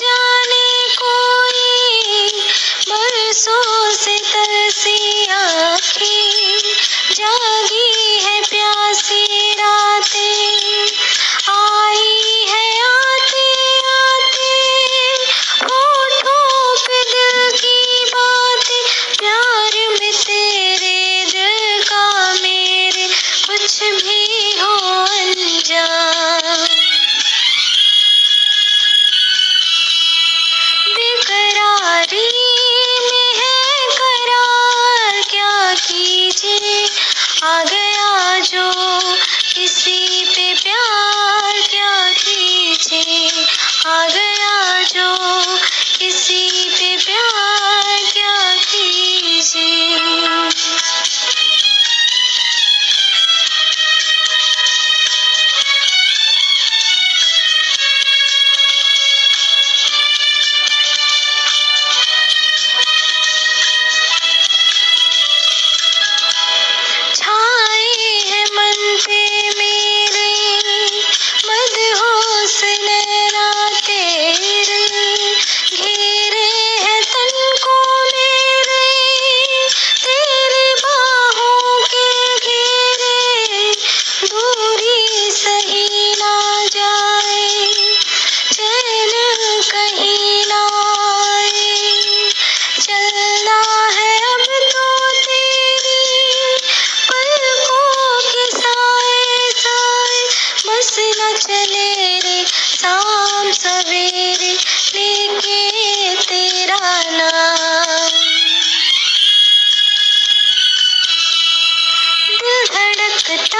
जाने ஆக くと